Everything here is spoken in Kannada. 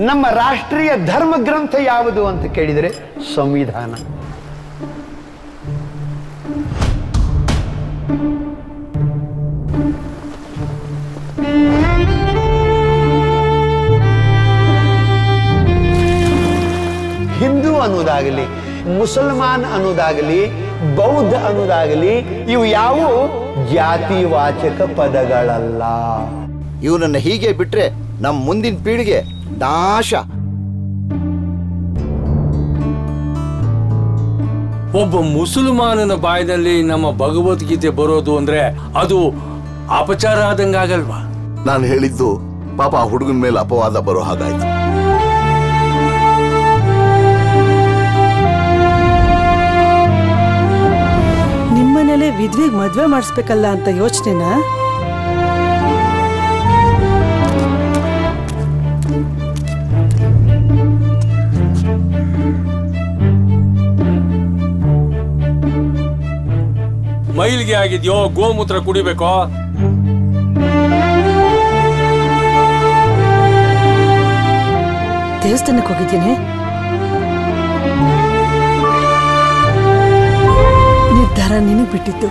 ನಮ್ಮ ರಾಷ್ಟ್ರೀಯ ಧರ್ಮ ಗ್ರಂಥ ಯಾವುದು ಅಂತ ಕೇಳಿದರೆ ಸಂವಿಧಾನ. ಹಿಂದೂ ಅನ್ನೋದಾಗಲಿ, ಮುಸಲ್ಮಾನ್ ಅನ್ನೋದಾಗಲಿ, ಬೌದ್ಧ ಅನ್ನೋದಾಗಲಿ, ಇವು ಯಾವುವು? ಜಾತಿವಾಚಕ ಪದಗಳಲ್ಲ. ಇವನನ್ನು ಹೀಗೆ ಬಿಟ್ರೆ ನಮ್ಮ ಮುಂದಿನ ಪೀಳಿಗೆ ನಾಶ ಒಬ್ಬ ಮುಸಲ್ಮಾನನ ಬಾಯಿನಲ್ಲಿ ನಮ್ಮ ಭಗವದ್ಗೀತೆ ಬರೋದು ಅಂದ್ರೆ ಅದು ಅಪಚಾರ ಆದಂಗಾಗಲ್ವಾ ನಾನು ಹೇಳಿದ್ದು ಪಾಪ ಆ ಹುಡುಗನ ಮೇಲೆ ಅಪವಾದ ಬರೋ ಹಾಗಾಯ್ತು. ನಿಮ್ಮನೇಲೆ ವಿದ್ವೆಗ್ ಮದ್ವೆ ಮಾಡಿಸ್ಬೇಕಲ್ಲ ಅಂತ ಯೋಚನೆನಾ? ಮೈಲ್ಗೆ ಆಗಿದ್ಯೋ ಗೋಮೂತ್ರ ಕುಡಿಬೇಕೋ? ದೇವಸ್ಥಾನಕ್ಕೆ ಹೋಗಿದ್ದೀನಿ. ನಿರ್ಧಾರ ನಿನಗೆ ಬಿಟ್ಟಿದ್ದು.